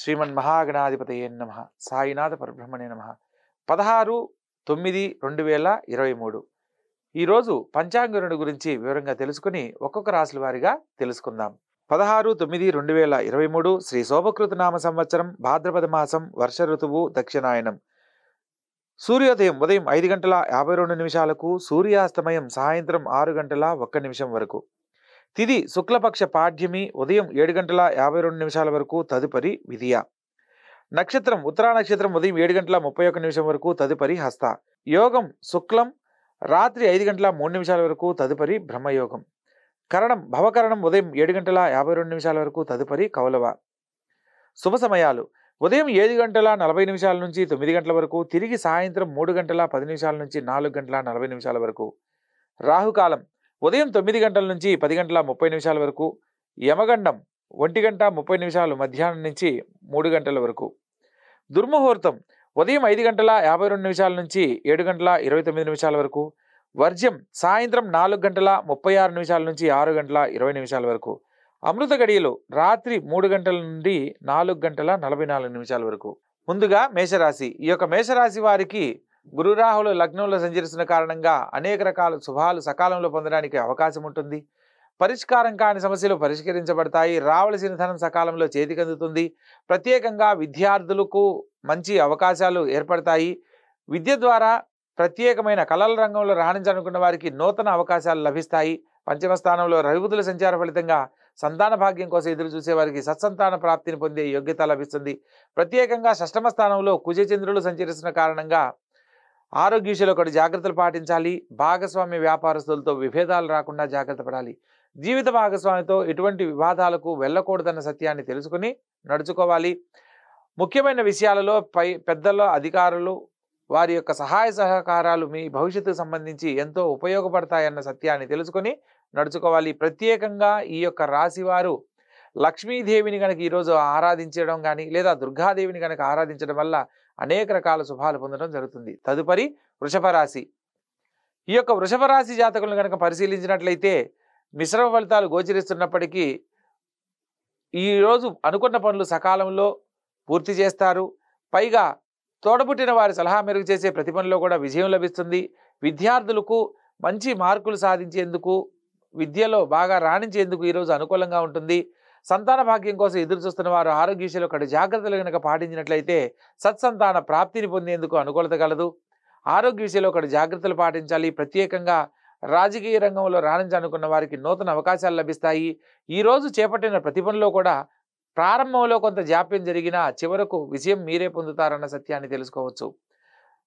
శ్రీమన్ మహాగణాధిపతయే నమ. సాయినాథ పరబ్రహ్మణే నమ. పదహారు తొమ్మిది రెండు వేల ఇరవై మూడు. ఈరోజు పంచాంగరుడి గురించి వివరంగా తెలుసుకుని ఒక్కొక్క రాశుల వారిగా తెలుసుకుందాం. పదహారు తొమ్మిది రెండు వేల ఇరవై మూడు శ్రీ శోభకృత నామ సంవత్సరం భాద్రపద మాసం వర్ష ఋతువు దక్షిణాయనం. సూర్యోదయం ఉదయం ఐదు గంటల యాభై రెండు నిమిషాలకు సూర్యాస్తమయం సాయంత్రం ఆరు గంటల ఒక్క నిమిషం వరకు. తిది శుక్లపక్ష పాడ్యమి ఉదయం ఏడు గంటల యాభై రెండు నిమిషాల వరకు తదుపరి విధియ. నక్షత్రం ఉత్తరా నక్షత్రం ఉదయం ఏడు గంటల ముప్పై ఒక్క నిమిషం వరకు తదుపరి హస్త. యోగం శుక్లం రాత్రి ఐదు గంటల మూడు నిమిషాల వరకు తదుపరి బ్రహ్మయోగం. కరణం భవకరణం ఉదయం ఏడు గంటల యాభై రెండు నిమిషాల వరకు తదుపరి కౌలవ. శుభ సమయాలు. ఉదయం ఏడు గంటల నలభై నిమిషాల నుంచి తొమ్మిది గంటల వరకు తిరిగి సాయంత్రం మూడు గంటల పది నిమిషాల నుంచి నాలుగు గంటల నలభై నిమిషాల వరకు. రాహుకాలం. ఉదయం తొమ్మిది గంటల నుంచి పది గంటల ముప్పై నిమిషాల వరకు యమగండం ఒంటి గంట ముప్పై నిమిషాలు మధ్యాహ్నం నుంచి మూడు గంటల వరకు. దుర్ముహూర్తం ఉదయం ఐదు గంటల యాభై రెండు నిమిషాల నుంచి ఏడు గంటల ఇరవై తొమ్మిది నిమిషాల వరకు వర్జ్యం సాయంత్రం నాలుగు గంటల ముప్పై ఆరు నిమిషాల నుంచి ఆరు గంటల ఇరవై నిమిషాల వరకు అమృత గడియలు రాత్రి మూడు గంటల నుండి నాలుగు గంటల నలభై నాలుగు నిమిషాల వరకు. ముందుగా మేషరాశి ఈ యొక్క మేషరాశి వారికి గురురాహులు లగ్నంలో సంచరిస్తున్న కారణంగా అనేక రకాల శుభాలు సకాలంలో పొందడానికి అవకాశం ఉంటుంది. పరిష్కారం కాని సమస్యలు పరిష్కరించబడతాయి. రావలసిన ధనం సకాలంలో చేతికందుతుంది. ప్రత్యేకంగా విద్యార్థులకు మంచి అవకాశాలు ఏర్పడతాయి. విద్య ద్వారా ప్రత్యేకమైన కళల రంగంలో రాణించాలనుకున్న వారికి నూతన అవకాశాలు లభిస్తాయి. పంచమ స్థానంలో రవిబుధుల సంచార ఫలితంగా సంతాన భాగ్యం కోసం ఎదురు చూసేవారికి సత్సంతాన ప్రాప్తిని పొందే యోగ్యత లభిస్తుంది. ప్రత్యేకంగా షష్టమ స్థానంలో కుజచంద్రులు సంచరిస్తున్న కారణంగా ఆరోగ్య ఒకటి జాగ్రత్తలు పాటించాలి. భాగస్వామ్య వ్యాపారస్తులతో విభేదాలు రాకుండా జాగ్రత్త పడాలి. జీవిత భాగస్వామితో ఎటువంటి వివాదాలకు వెళ్ళకూడదన్న సత్యాన్ని తెలుసుకుని నడుచుకోవాలి. ముఖ్యమైన విషయాలలో పై పెద్దల అధికారులు వారి యొక్క సహాయ సహకారాలు మీ భవిష్యత్తుకు సంబంధించి ఎంతో ఉపయోగపడతాయన్న సత్యాన్ని తెలుసుకొని నడుచుకోవాలి. ప్రత్యేకంగా ఈ యొక్క రాశి వారు లక్ష్మీదేవిని కనుక ఈరోజు ఆరాధించడం కానీ లేదా దుర్గాదేవిని కనుక ఆరాధించడం వల్ల అనేక రకాల శుభాలు పొందడం జరుగుతుంది. తదుపరి వృషభ రాశి. ఈ యొక్క వృషభ రాశి జాతకులను కనుక పరిశీలించినట్లయితే మిశ్రమ ఫలితాలు గోచరిస్తున్నప్పటికీ ఈరోజు అనుకున్న పనులు సకాలంలో పూర్తి చేస్తారు. పైగా తోడబుట్టిన వారి సలహా మెరుగు చేసే ప్రతి పనిలో కూడా విజయం లభిస్తుంది. విద్యార్థులకు మంచి మార్కులు సాధించేందుకు విద్యలో బాగా రాణించేందుకు ఈరోజు అనుకూలంగా ఉంటుంది. సంతాన భాగ్యం కోసం ఎదురు చూస్తున్న వారు ఆరోగ్య విషయంలో ఒకటి జాగ్రత్తలు కనుక పాటించినట్లయితే సత్సంతాన ప్రాప్తిని పొందేందుకు అనుకూలత కలదు. ఆరోగ్య విషయంలో ఒకటి జాగ్రత్తలు పాటించాలి. ప్రత్యేకంగా రాజకీయ రంగంలో రాణించాలనుకున్న వారికి నూతన అవకాశాలు లభిస్తాయి. ఈరోజు చేపట్టిన ప్రతి పనిలో కూడా ప్రారంభంలో కొంత జాప్యం జరిగినా చివరకు విజయం మీరే పొందుతారన్న సత్యాన్ని తెలుసుకోవచ్చు.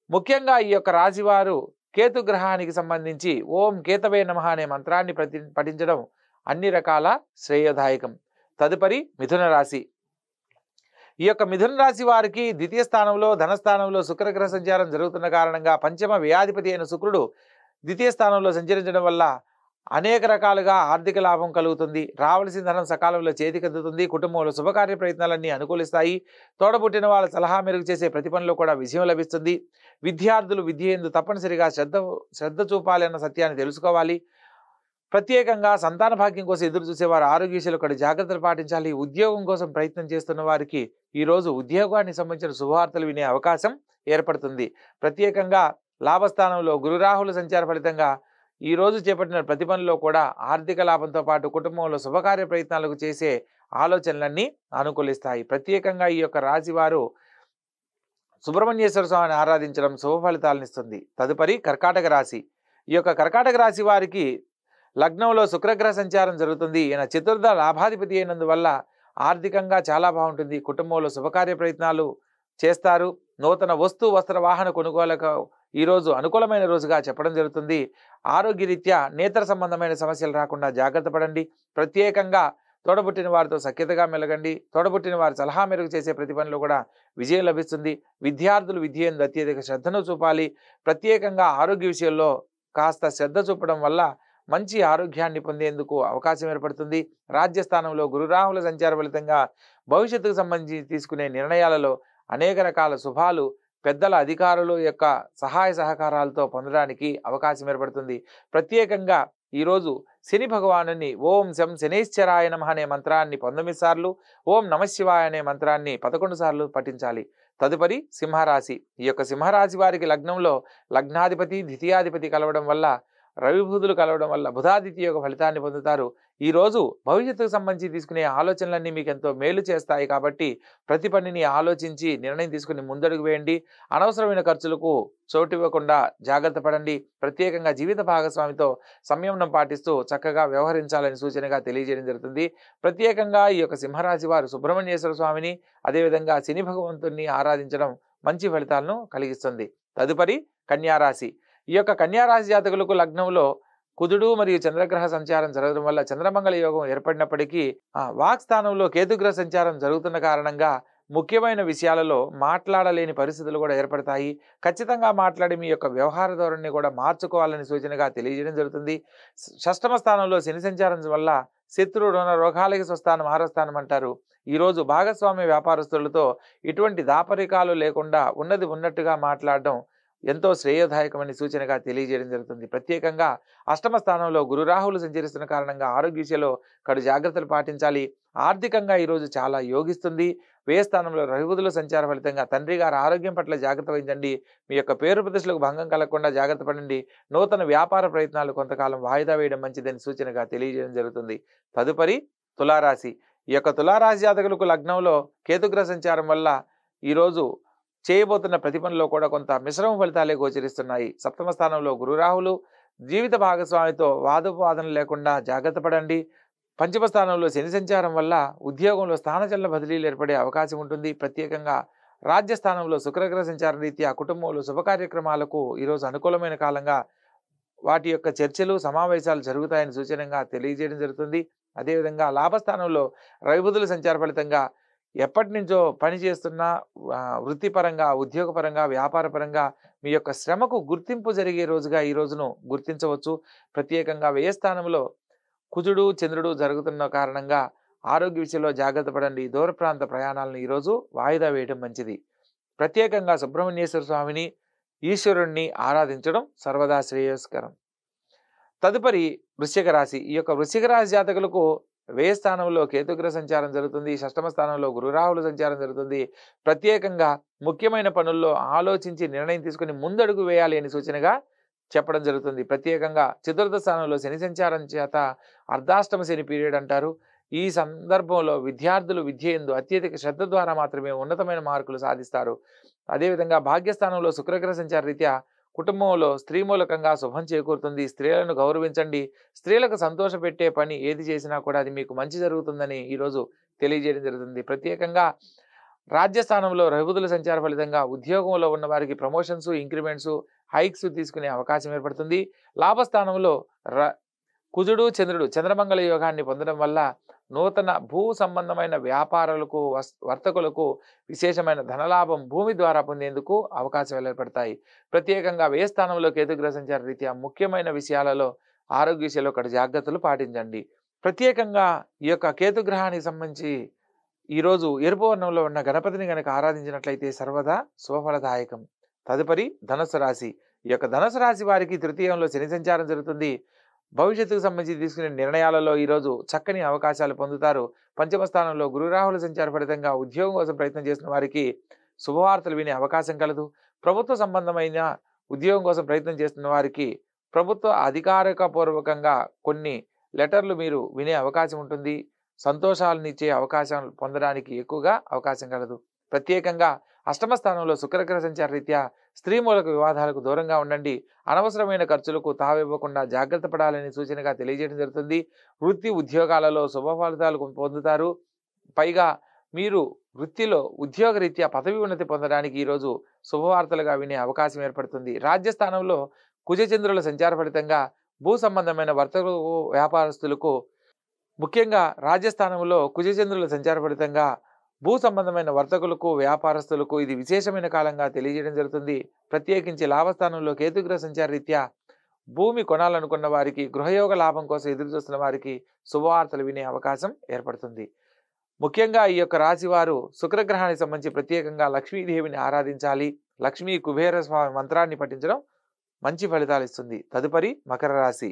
ముఖ్యంగా ఈ యొక్క రాశివారు కేతు గ్రహానికి సంబంధించి ఓం కేతవే నమ అనే మంత్రాన్ని ప్రతి పఠించడం అన్ని రకాల శ్రేయదాయకం. తదుపరి మిథున రాశి. ఈ యొక్క మిథున రాశి వారికి ద్వితీయ స్థానంలో ధనస్థానంలో శుక్రగ్రహ సంచారం జరుగుతున్న కారణంగా పంచమ వ్యాధిపతి అయిన శుక్రుడు ద్వితీయ స్థానంలో సంచరించడం వల్ల అనేక రకాలుగా ఆర్థిక లాభం కలుగుతుంది. రావలసిన ధనం సకాలంలో చేతికందుతుంది. కుటుంబంలో శుభకార్య ప్రయత్నాలన్నీ అనుకూలిస్తాయి. తోడబుట్టిన వాళ్ళ సలహా మెరుగు చేసే ప్రతి పనిలో కూడా విజయం లభిస్తుంది. విద్యార్థులు విద్య ఎందు తప్పనిసరిగా శ్రద్ధ శ్రద్ధ చూపాలి అన్న సత్యాన్ని తెలుసుకోవాలి. ప్రత్యేకంగా సంతాన భాగ్యం కోసం ఎదురు చూసేవారు ఆరోగ్యశీలు ఒకటి జాగ్రత్తలు పాటించాలి. ఉద్యోగం కోసం ప్రయత్నం చేస్తున్న వారికి ఈరోజు ఉద్యోగానికి సంబంధించిన శుభవార్తలు వినే అవకాశం ఏర్పడుతుంది. ప్రత్యేకంగా లాభస్థానంలో గురురాహుల సంచార ఫలితంగా ఈ రోజు చేపట్టిన ప్రతి పనిలో కూడా ఆర్థిక లాభంతో పాటు కుటుంబంలో శుభకార్య ప్రయత్నాలకు చేసే ఆలోచనలన్నీ అనుకూలిస్తాయి. ప్రత్యేకంగా ఈ యొక్క రాశి వారు సుబ్రహ్మణ్యేశ్వర స్వామిని ఆరాధించడం శుభ ఫలితాలను ఇస్తుంది. తదుపరి కర్కాటక రాశి. ఈ యొక్క కర్కాటక రాశి వారికి లగ్నంలో శుక్రగ్రహ సంచారం జరుగుతుంది. ఈయన చతుర్థ లాభాధిపతి అయినందువల్ల ఆర్థికంగా చాలా బాగుంటుంది. కుటుంబంలో శుభకార్య ప్రయత్నాలు చేస్తారు. నూతన వస్తు వస్త్ర వాహన కొనుగోలకు ఈరోజు అనుకూలమైన రోజుగా చెప్పడం జరుగుతుంది. ఆరోగ్యరీత్యా నేత్ర సంబంధమైన సమస్యలు రాకుండా జాగ్రత్త పడండి. ప్రత్యేకంగా తోడబుట్టిన వారితో సఖ్యతగా మెలగండి. తోడబుట్టిన వారి సలహా మేరకు చేసే ప్రతి పనిలో కూడా విజయం లభిస్తుంది. విద్యార్థులు విద్య అత్యధిక శ్రద్ధను చూపాలి. ప్రత్యేకంగా ఆరోగ్య విషయంలో కాస్త శ్రద్ధ చూపడం వల్ల మంచి ఆరోగ్యాన్ని పొందేందుకు అవకాశం ఏర్పడుతుంది. రాజ్యస్థానంలో గురురాహుల సంచార ఫలితంగా భవిష్యత్తుకు సంబంధించి తీసుకునే నిర్ణయాలలో అనేక రకాల శుభాలు పెద్దల అధికారుల యొక్క సహాయ సహకారాలతో పొందడానికి అవకాశం ఏర్పడుతుంది. ప్రత్యేకంగా ఈరోజు శని భగవానుని ఓం శం శనేశ్వరాయ నమ అనే మంత్రాన్ని పంతొమ్మిది సార్లు ఓం నమశివాయ అనే మంత్రాన్ని పదకొండు సార్లు పఠించాలి. తదుపరి సింహరాశి. ఈ యొక్క సింహరాశి వారికి లగ్నంలో లగ్నాధిపతి ద్వితీయాధిపతి కలవడం వల్ల రవిబుధులు కలవడం వల్ల బుధాదిత్య యొక్క ఫలితాన్ని పొందుతారు. ఈరోజు భవిష్యత్తుకు సంబంధించి తీసుకునే ఆలోచనలన్నీ మీకు ఎంతో మేలు చేస్తాయి కాబట్టి ప్రతి పనిని ఆలోచించి నిర్ణయం తీసుకుని ముందడుగు వేయండి. అనవసరమైన ఖర్చులకు చోటు ఇవ్వకుండా జాగ్రత్త పడండి. ప్రత్యేకంగా జీవిత భాగస్వామితో సంయమనం పాటిస్తూ చక్కగా వ్యవహరించాలని సూచనగా తెలియజేయడం జరుగుతుంది. ప్రత్యేకంగా ఈ యొక్క సింహరాశి వారు సుబ్రహ్మణ్యేశ్వర స్వామిని అదేవిధంగా శని భగవంతుణ్ణి ఆరాధించడం మంచి ఫలితాలను కలిగిస్తుంది. తదుపరి కన్యారాశి. ఈ యొక్క కన్యారాశి జాతకులకు లగ్నంలో కుదుడు మరియు చంద్రగ్రహ సంచారం జరగడం వల్ల చంద్రమంగళ యోగం ఏర్పడినప్పటికీ ఆ వాక్ స్థానంలో కేతుగ్రహ సంచారం జరుగుతున్న కారణంగా ముఖ్యమైన విషయాలలో మాట్లాడలేని పరిస్థితులు కూడా ఏర్పడతాయి. ఖచ్చితంగా మాట్లాడి మీ యొక్క వ్యవహార ధోరణిని కూడా మార్చుకోవాలని సూచనగా తెలియజేయడం జరుగుతుంది. షష్టమ స్థానంలో శని సంచారం వల్ల శత్రుడు రుణ రోగాలకి స్వస్థానం ఆరస్థానం అంటారు. ఈరోజు భాగస్వామ్య వ్యాపారస్తులతో ఇటువంటి దాపరికాలు లేకుండా ఉన్నది ఉన్నట్టుగా మాట్లాడడం ఎంతో శ్రేయోదాయకమని సూచనగా తెలియజేయడం జరుగుతుంది. ప్రత్యేకంగా అష్టమ స్థానంలో గురు రాహులు సంచరిస్తున్న కారణంగా ఆరోగ్య విషయంలో కడు జాగ్రత్తలు పాటించాలి. ఆర్థికంగా ఈరోజు చాలా యోగిస్తుంది. వ్యయ స్థానంలో రఘుబుధుల సంచార ఫలితంగా తండ్రి గారి ఆరోగ్యం పట్ల జాగ్రత్త వహించండి. మీ యొక్క పేరు ప్రతిష్టలకు భంగం కలగకుండా జాగ్రత్త పడండి. నూతన వ్యాపార ప్రయత్నాలు కొంతకాలం వాయిదా వేయడం మంచిదని సూచనగా తెలియజేయడం జరుగుతుంది. తదుపరి తులారాశి. ఈ యొక్క తులారాశి జాతకులకు లగ్నంలో కేతుగ్రహ సంచారం వల్ల ఈరోజు చేయబోతున్న ప్రతి పనిలో కూడా కొంత మిశ్రమ ఫలితాలే గోచరిస్తున్నాయి. సప్తమ స్థానంలో గురురాహులు జీవిత భాగస్వామితో వాదోపవాదన లేకుండా జాగ్రత్త పడండి. పంచమ స్థానంలో శని సంచారం వల్ల ఉద్యోగంలో స్థానచలన బదిలీలు ఏర్పడే అవకాశం ఉంటుంది. ప్రత్యేకంగా రాజ్య స్థానంలో శుక్రగ్రహ సంచార రీత్యా కుటుంబంలో శుభ కార్యక్రమాలకు ఈరోజు అనుకూలమైన కాలంగా వాటి యొక్క చర్చలు సమావేశాలు జరుగుతాయని సూచనగా తెలియజేయడం జరుగుతుంది. అదేవిధంగా లాభస్థానంలో రవిబుధుల సంచార ఫలితంగా ఎప్పటి నుంచో పని చేస్తున్న వృత్తిపరంగా ఉద్యోగపరంగా వ్యాపారపరంగా మీ యొక్క శ్రమకు గుర్తింపు జరిగే రోజుగా ఈ రోజును గుర్తించవచ్చు. ప్రత్యేకంగా వ్యయస్థానంలో కుజుడు చంద్రుడు జరుగుతున్న కారణంగా ఆరోగ్య విషయంలో జాగ్రత్త పడండి. దూర ప్రాంత ప్రయాణాలను ఈరోజు వాయిదా వేయడం మంచిది. ప్రత్యేకంగా సుబ్రహ్మణ్యేశ్వర స్వామిని ఈశ్వరుణ్ణి ఆరాధించడం సర్వదా శ్రేయస్కరం. తదుపరి వృశ్చిక రాశి. ఈ యొక్క వృశ్చిక రాశి జాతకులకు వ్యయ స్థానంలో కేతుగ్రహ సంచారం జరుగుతుంది షష్టమ స్థానంలో గురురాహుల సంచారం జరుగుతుంది. ప్రత్యేకంగా ముఖ్యమైన పనుల్లో ఆలోచించి నిర్ణయం తీసుకుని ముందడుగు వేయాలి అని సూచనగా చెప్పడం జరుగుతుంది. ప్రత్యేకంగా చతుర్థ స్థానంలో శని సంచారం చేత అర్ధాష్టమ శని పీరియడ్ అంటారు. ఈ సందర్భంలో విద్యార్థులు విద్య ఎందు అత్యధిక శ్రద్ధ ద్వారా మాత్రమే ఉన్నతమైన మార్కులు సాధిస్తారు. అదేవిధంగా భాగ్యస్థానంలో శుక్రగ్రహ సంచార రీత్యా కుటుంబంలో స్త్రీ మూలకంగా శుభం చేకూరుతుంది. స్త్రీలను గౌరవించండి. స్త్రీలకు సంతోషపెట్టే పని ఏది చేసినా కూడా అది మీకు మంచి జరుగుతుందని ఈరోజు తెలియజేయడం జరుగుతుంది. ప్రత్యేకంగా రాజ్యస్థానంలో రఘుబుదుల సంచార ఫలితంగా ఉద్యోగంలో ఉన్న వారికి ప్రమోషన్స్ ఇంక్రిమెంట్స్ హైక్స్ తీసుకునే అవకాశం ఏర్పడుతుంది. లాభస్థానంలో ర కుజుడు చంద్రుడు చంద్రమంగళ యోగాన్ని పొందడం వల్ల నూతన భూ సంబంధమైన వ్యాపారులకు వస్- వర్తకులకు విశేషమైన ధనలాభం భూమి ద్వారా పొందేందుకు అవకాశాలు ఏర్పడతాయి. ప్రత్యేకంగా వ్యయ స్థానంలో కేతుగ్రహ సంచార రీత్యా ముఖ్యమైన విషయాలలో ఆరోగ్య విషయంలో ఒకటి జాగ్రత్తలు పాటించండి. ప్రత్యేకంగా ఈ యొక్క కేతుగ్రహానికి సంబంధించి ఈరోజు ఎరుపు వర్ణంలో ఉన్న గణపతిని గనక ఆరాధించినట్లయితే సర్వదా శుభఫలదాయకం. తదుపరి ధనుసు రాశి. ఈ యొక్క ధనుసు రాశి వారికి తృతీయంలో శని సంచారం జరుగుతుంది. భవిష్యత్తుకు సంబంధించి తీసుకునే నిర్ణయాలలో ఈరోజు చక్కని అవకాశాలు పొందుతారు. పంచమ స్థానంలో గురురాహుల సంచార ఫలితంగా ఉద్యోగం కోసం ప్రయత్నం చేసిన వారికి శుభవార్తలు వినే అవకాశం కలదు. ప్రభుత్వ సంబంధమైన ఉద్యోగం కోసం ప్రయత్నం చేస్తున్న వారికి ప్రభుత్వ అధికారిక పూర్వకంగా కొన్ని లెటర్లు మీరు వినే అవకాశం ఉంటుంది. సంతోషాలనిచ్చే అవకాశం పొందడానికి ఎక్కువగా అవకాశం కలదు. ప్రత్యేకంగా అష్టమ స్థానంలో శుక్రగ్రహ సంచార రీత్యా స్త్రీ మూలక వివాదాలకు దూరంగా ఉండండి. అనవసరమైన ఖర్చులకు తావివ్వకుండా జాగ్రత్త పడాలని సూచనగా తెలియజేయడం జరుగుతుంది. వృత్తి ఉద్యోగాలలో శుభ ఫలితాలు పొందుతారు. పైగా మీరు వృత్తిలో ఉద్యోగరీత్యా పదవి ఉన్నతి పొందడానికి ఈరోజు శుభవార్తలుగా వినే అవకాశం ఏర్పడుతుంది. రాజ్యస్థానంలో కుజచంద్రుల సంచార ఫలితంగా భూ సంబంధమైన వర్తకులకు వ్యాపారస్తులకు ముఖ్యంగా రాజ్యస్థానంలో కుజచంద్రుల సంచార ఫలితంగా భూ సంబంధమైన వర్తకులకు వ్యాపారస్తులకు ఇది విశేషమైన కాలంగా తెలియజేయడం జరుగుతుంది. ప్రత్యేకించి లాభస్థానంలో కేతుగ్రహ సంచార రీత్యా భూమి కొనాలనుకున్న వారికి గృహయోగ లాభం కోసం ఎదురు చూస్తున్న వారికి శుభవార్తలు వినే అవకాశం ఏర్పడుతుంది. ముఖ్యంగా ఈ యొక్క రాశి వారు శుక్రగ్రహానికి సంబంధించి ప్రత్యేకంగా లక్ష్మీదేవిని ఆరాధించాలి. లక్ష్మీ కుబేర స్వామి మంత్రాన్ని పఠించడం మంచి ఫలితాలు ఇస్తుంది. తదుపరి మకర రాశి.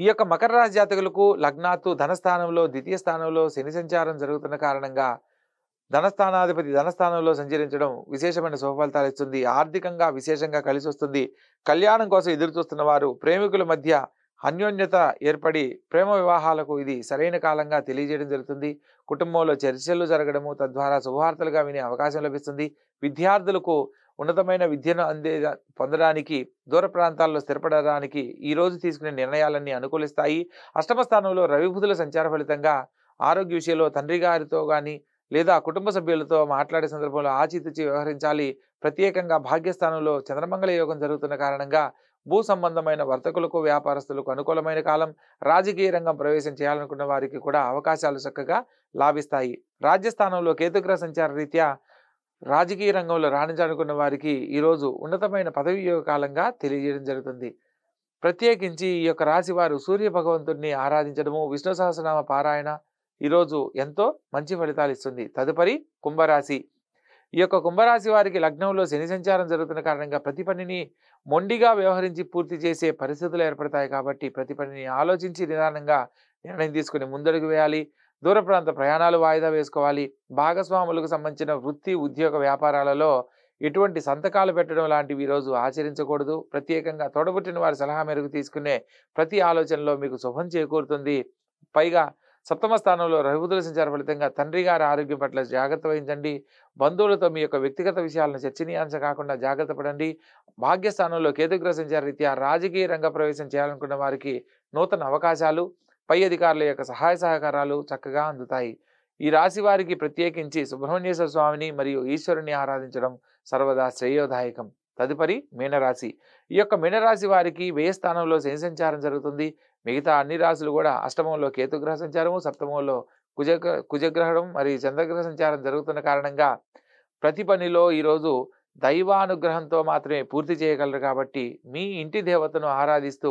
ఈ యొక్క మకర రాశి జాతకులకు లగ్నాత్తు ధనస్థానంలో ద్వితీయ స్థానంలో శని సంచారం జరుగుతున్న కారణంగా ధనస్థానాధిపతి ధనస్థానంలో సంచరించడం విశేషమైన శుభఫలితాలు ఇస్తుంది. ఆర్థికంగా విశేషంగా కలిసి వస్తుంది. కళ్యాణం కోసం ఎదురు చూస్తున్న వారు ప్రేమికుల మధ్య అన్యోన్యత ఏర్పడి ప్రేమ వివాహాలకు ఇది సరైన కాలంగా తెలియజేయడం జరుగుతుంది. కుటుంబంలో చర్చలు జరగడము తద్వారా శుభవార్తలుగా వినే అవకాశం లభిస్తుంది. విద్యార్థులకు ఉన్నతమైన విద్యను అందే పొందడానికి దూర ప్రాంతాల్లో స్థిరపడడానికి ఈ రోజు తీసుకునే నిర్ణయాలన్నీ అనుకూలిస్తాయి. అష్టమ స్థానంలో రవిబుధుల సంచార ఫలితంగా ఆరోగ్య విషయంలో తండ్రి గారితో కానీ లేదా కుటుంబ సభ్యులతో మాట్లాడే సందర్భంలో ఆచితూచి వ్యవహరించాలి. ప్రత్యేకంగా భాగ్యస్థానంలో చంద్రమంగళ యోగం జరుగుతున్న కారణంగా భూ సంబంధమైన వర్తకులకు వ్యాపారస్తులకు అనుకూలమైన కాలం రాజకీయ రంగం ప్రవేశం చేయాలనుకున్న వారికి కూడా అవకాశాలు చక్కగా లాభిస్తాయి. రాజ్యస్థానంలో కేతుగ్రహ సంచార రీత్యా రాజకీయ రంగంలో రాణించాలనుకున్న వారికి ఈరోజు ఉన్నతమైన పదవి యోగ కాలంగా తెలియజేయడం జరుగుతుంది. ప్రత్యేకించి ఈ యొక్క రాశి వారు సూర్య భగవంతుడిని ఆరాధించడము విష్ణు సహస్రనామ పారాయణ ఈరోజు ఎంతో మంచి ఫలితాలు ఇస్తుంది. తదుపరి కుంభరాశి. ఈ యొక్క కుంభరాశి వారికి లగ్నంలో శని సంచారం జరుగుతున్న కారణంగా ప్రతి పనిని మొండిగా వ్యవహరించి పూర్తి చేసే పరిస్థితులు ఏర్పడతాయి కాబట్టి ప్రతి పనిని ఆలోచించి నిదానంగా నిర్ణయం తీసుకుని ముందడుగు వేయాలి. దూర ప్రాంత ప్రయాణాలు వాయిదా వేసుకోవాలి. భాగస్వాములకు సంబంధించిన వృత్తి ఉద్యోగ వ్యాపారాలలో ఎటువంటి సంతకాలు పెట్టడం లాంటివి ఈరోజు ఆచరించకూడదు. ప్రత్యేకంగా తోడబుట్టిన వారి సలహా మేరకు తీసుకునే ప్రతి ఆలోచనలో మీకు శుభం చేకూరుతుంది. పైగా సప్తమ స్థానంలో రఘుబుధుల సంచార ఫలితంగా తండ్రి గారి ఆరోగ్యం పట్ల జాగ్రత్త వహించండి. బంధువులతో మీ యొక్క వ్యక్తిగత విషయాలను చర్చనీయాంశ కాకుండా జాగ్రత్త పడండి. భాగ్యస్థానంలో కేతుగ్రహ సంచార రీత్యా రాజకీయ రంగ ప్రవేశం చేయాలనుకున్న వారికి నూతన అవకాశాలు పై అధికారుల యొక్క సహాయ సహకారాలు చక్కగా అందుతాయి. ఈ రాశి వారికి ప్రత్యేకించి సుబ్రహ్మణ్యేశ్వర స్వామిని మరియు ఈశ్వరుని ఆరాధించడం సర్వదా శ్రేయోదాయకం. తదుపరి మీనరాశి. ఈ యొక్క మీనరాశి వారికి వ్యయ స్థానంలో శని సంచారం జరుగుతుంది. మిగతా అన్ని రాశులు కూడా అష్టమంలో కేతుగ్రహ సంచారము సప్తమంలో కుజగ్ర కుజగ్రహణం మరియు చంద్రగ్రహ సంచారం జరుగుతున్న కారణంగా ప్రతి పనిలో ఈరోజు దైవానుగ్రహంతో మాత్రమే పూర్తి చేయగలరు కాబట్టి మీ ఇంటి దేవతను ఆరాధిస్తూ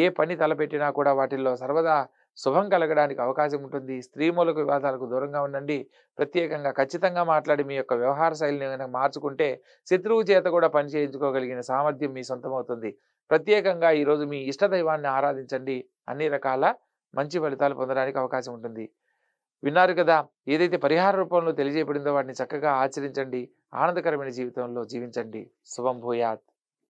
ఏ పని తలపెట్టినా కూడా వాటిల్లో సర్వదా శుభం కలగడానికి అవకాశం ఉంటుంది. స్త్రీ మూలక వివాదాలకు దూరంగా ఉండండి. ప్రత్యేకంగా ఖచ్చితంగా మాట్లాడి మీ యొక్క వ్యవహార శైలిని మార్చుకుంటే శత్రువు చేత కూడా పని చేయించుకోగలిగిన సామర్థ్యం మీ సొంతమవుతుంది. ప్రత్యేకంగా ఈరోజు మీ ఇష్ట దైవాన్ని ఆరాధించండి అన్ని రకాల మంచి ఫలితాలు పొందడానికి అవకాశం ఉంటుంది. విన్నారు కదా ఏదైతే పరిహార రూపంలో తెలియజేయబడిందో వాటిని చక్కగా ఆచరించండి. ఆనందకరమైన జీవితంలో జీవించండి. శుభం భూయాత్.